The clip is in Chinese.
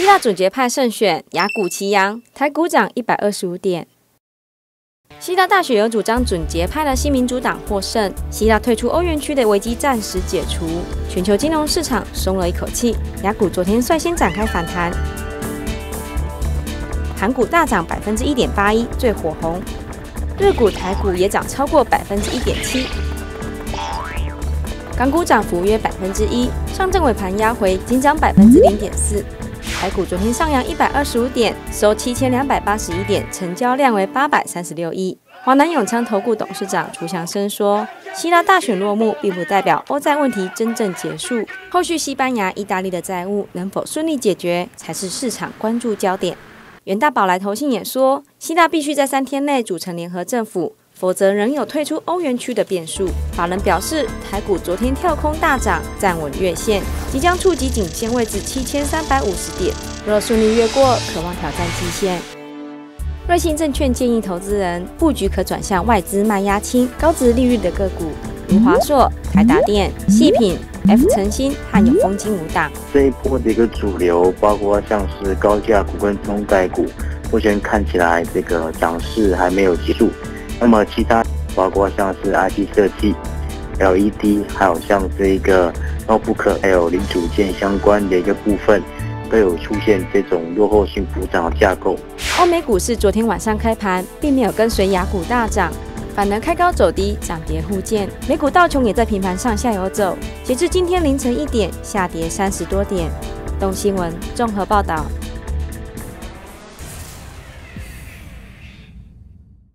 希腊总结派胜选，雅股齐扬，台股涨一百二十五点。希腊大选有主张准结派的新民主党获胜，希腊退出欧元区的危机暂时解除，全球金融市场松了一口气。雅股昨天率先展开反弹，韩股大涨百分之一点八一，最火红；日股、台股也涨超过百分之一点七。港股涨幅约百分之一，上证尾盘压回，仅涨百分之零点四。台股昨天上扬一百二十五点，收七千两百八十一点，成交量为八百三十六亿。华南永昌投顾董事长楚祥生说：“希腊大选落幕，并不代表欧债问题真正结束，后续西班牙、意大利的债务能否顺利解决，才是市场关注焦点。”元大宝来投信也说，希腊必须在三天内组成联合政府。否则仍有退出欧元区的变数。法人表示，台股昨天跳空大涨，站稳月线，即将触及颈线位置七千三百五十点。若顺利越过，渴望挑战极限。瑞信证券建议投资人布局可转向外资卖压轻、高值利率的个股，如华硕、台达电、细品、F 成新和永丰金五档。这一波的一个主流，包括像是高价股跟中概股，目前看起来这个涨势还没有结束。那么其他包括像是 IC 设计、LED，还有像这个 notebook，还有零组件相关的一个部分，都有出现这种落后性补涨的架构。欧美股市昨天晚上开盘，并没有跟随雅股大涨，反而开高走低，涨跌互见。美股道琼也在平盘上下游走，截至今天凌晨一点，下跌三十多点。东新闻综合报道。